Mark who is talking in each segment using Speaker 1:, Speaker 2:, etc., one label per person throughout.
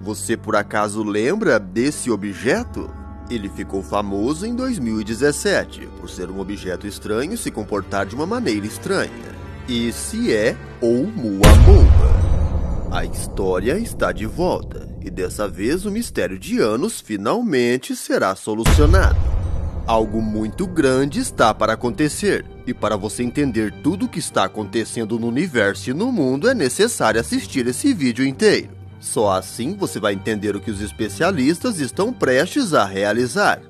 Speaker 1: Você por acaso lembra desse objeto? Ele ficou famoso em 2017 por ser um objeto estranho e se comportar de uma maneira estranha. Esse é Oumuamua. A história está de volta e dessa vez o mistério de anos finalmente será solucionado. Algo muito grande está para acontecer, e para você entender tudo o que está acontecendo no universo e no mundo é necessário assistir esse vídeo inteiro. Só assim você vai entender o que os especialistas estão prestes a realizar.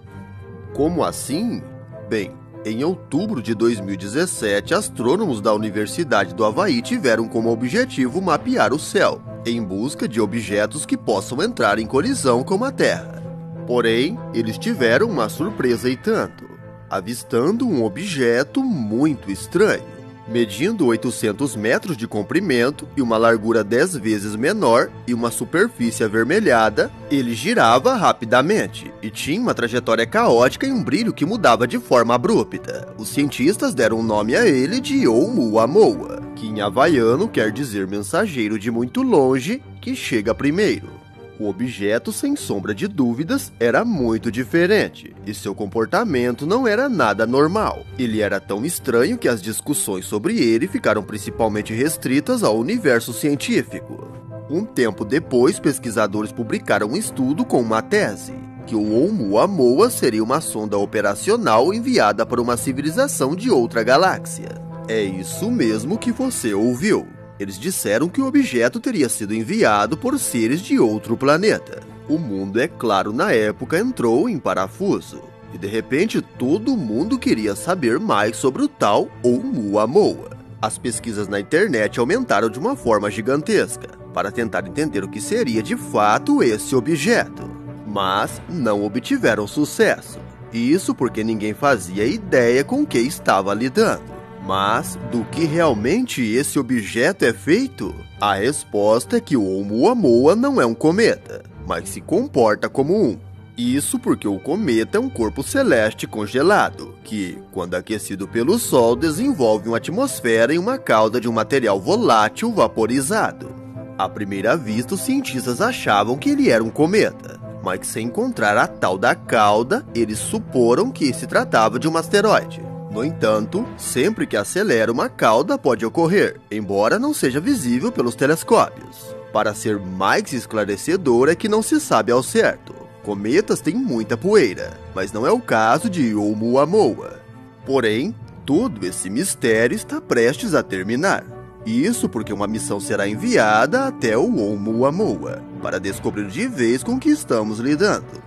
Speaker 1: Como assim? Bem, em outubro de 2017, astrônomos da Universidade do Havaí tiveram como objetivo mapear o céu, em busca de objetos que possam entrar em colisão com a Terra. Porém, eles tiveram uma surpresa e tanto, avistando um objeto muito estranho medindo 800 metros de comprimento e uma largura 10 vezes menor e uma superfície avermelhada, ele girava rapidamente e tinha uma trajetória caótica e um brilho que mudava de forma abrupta. Os cientistas deram o nome a ele de Oumuamua, que em havaiano quer dizer mensageiro de muito longe que chega primeiro. O objeto, sem sombra de dúvidas, era muito diferente, e seu comportamento não era nada normal. Ele era tão estranho que as discussões sobre ele ficaram principalmente restritas ao universo científico. Um tempo depois, pesquisadores publicaram um estudo com uma tese que o Oumuamua seria uma sonda operacional enviada para uma civilização de outra galáxia. É isso mesmo que você ouviu. Eles disseram que o objeto teria sido enviado por seres de outro planeta. O mundo, é claro, na época entrou em parafuso. E de repente todo mundo queria saber mais sobre o tal Oumuamua. As pesquisas na internet aumentaram de uma forma gigantesca para tentar entender o que seria de fato esse objeto. Mas não obtiveram sucesso. Isso porque ninguém fazia ideia com o que estava lidando. Mas do que realmente esse objeto é feito? A resposta é que o Oumuamua não é um cometa, mas se comporta como um. Isso porque o cometa é um corpo celeste congelado, que, quando aquecido pelo Sol, desenvolve uma atmosfera e uma cauda de um material volátil vaporizado. À primeira vista, os cientistas achavam que ele era um cometa, mas sem encontrar a tal da cauda, eles suporam que se tratava de um asteroide. No entanto, sempre que acelera uma cauda pode ocorrer, embora não seja visível pelos telescópios. Para ser mais esclarecedor é que não se sabe ao certo. Cometas têm muita poeira, mas não é o caso de Oumuamua. Porém, todo esse mistério está prestes a terminar. Isso porque uma missão será enviada até o Oumuamua para descobrir de vez com que estamos lidando.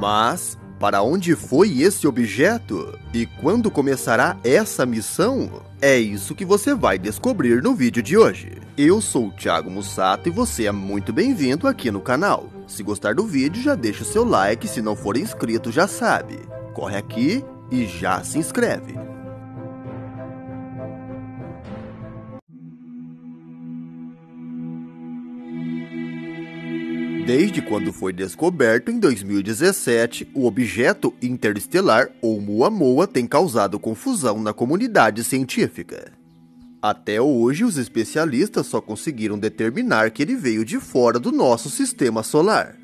Speaker 1: Mas para onde foi esse objeto? E quando começará essa missão? É isso que você vai descobrir no vídeo de hoje. Eu sou o Thiago Mussato e você é muito bem-vindo aqui no canal. Se gostar do vídeo, já deixa o seu like, se não for inscrito, já sabe. Corre aqui e já se inscreve. Desde quando foi descoberto em 2017, o objeto interestelar Oumuamua tem causado confusão na comunidade científica. Até hoje, os especialistas só conseguiram determinar que ele veio de fora do nosso sistema solar.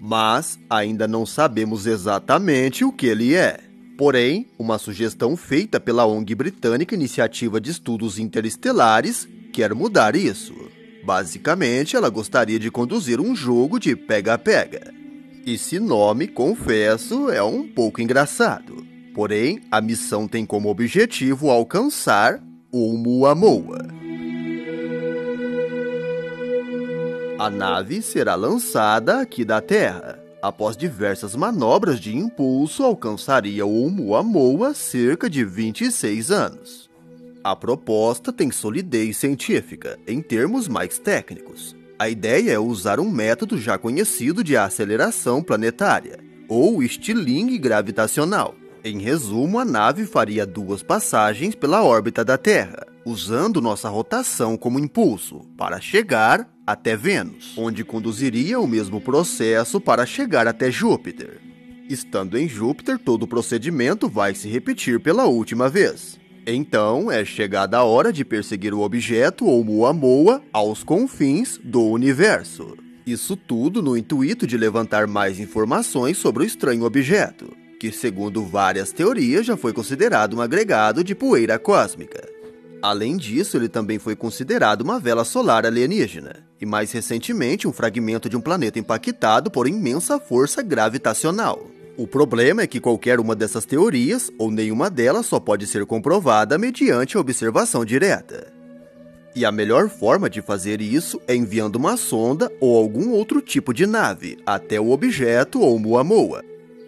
Speaker 1: Mas ainda não sabemos exatamente o que ele é. Porém, uma sugestão feita pela ONG britânica Iniciativa de Estudos Interestelares quer mudar isso. Basicamente, ela gostaria de conduzir um jogo de pega-pega. Esse nome, confesso, é um pouco engraçado. Porém, a missão tem como objetivo alcançar Oumuamua. A nave será lançada aqui da Terra. Após diversas manobras de impulso, alcançaria Oumuamua cerca de 26 anos. A proposta tem solidez científica, em termos mais técnicos. A ideia é usar um método já conhecido de aceleração planetária, ou estilingue gravitacional. Em resumo, a nave faria duas passagens pela órbita da Terra, usando nossa rotação como impulso, para chegar até Vênus, onde conduziria o mesmo processo para chegar até Júpiter. Estando em Júpiter, todo o procedimento vai se repetir pela última vez. Então é chegada a hora de perseguir o objeto ou Muamoa aos confins do universo. Isso tudo no intuito de levantar mais informações sobre o estranho objeto, que, segundo várias teorias, já foi considerado um agregado de poeira cósmica. Além disso, ele também foi considerado uma vela solar alienígena, e mais recentemente um fragmento de um planeta impactado por imensa força gravitacional. O problema é que qualquer uma dessas teorias, ou nenhuma delas, só pode ser comprovada mediante a observação direta. E a melhor forma de fazer isso é enviando uma sonda ou algum outro tipo de nave até o objeto ou Muamoa,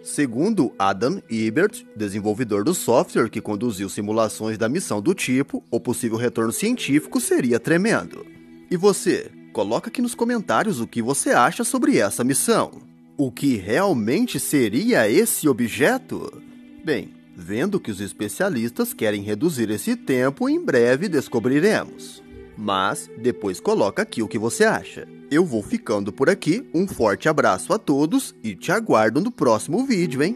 Speaker 1: Segundo Adam Ebert, desenvolvedor do software que conduziu simulações da missão do tipo, o possível retorno científico seria tremendo. E você? Coloca aqui nos comentários o que você acha sobre essa missão. O que realmente seria esse objeto? Bem, vendo que os especialistas querem reduzir esse tempo, em breve descobriremos. Mas depois coloca aqui o que você acha. Eu vou ficando por aqui, um forte abraço a todos e te aguardo no próximo vídeo, hein?